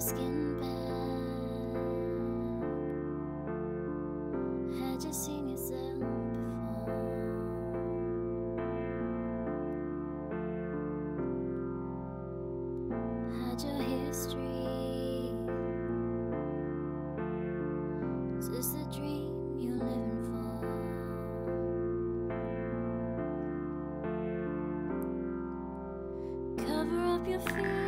your. Had you seen yourself before? Had your history? Is this the dream you're living for? Cover up your.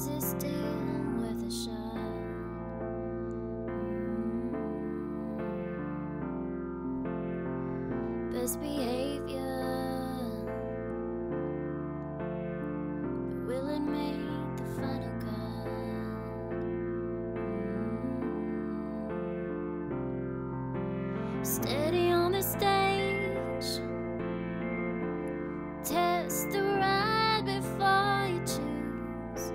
Is it still worth a shot? Best behavior. Will it make the final cut? Mm. Steady Ride before you choose.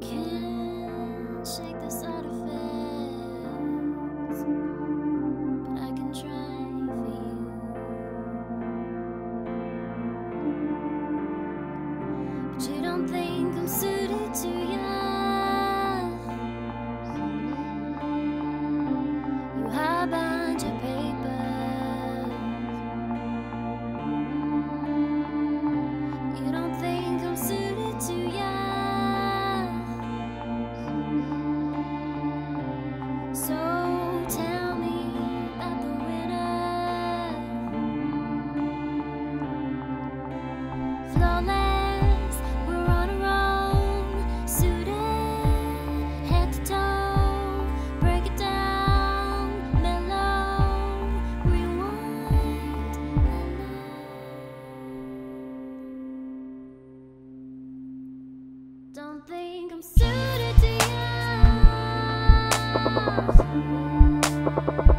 Can't shake side effects, but I can try for you. But you don't think I'm suited Don't think I'm suited to you.